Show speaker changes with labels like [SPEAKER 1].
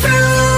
[SPEAKER 1] through.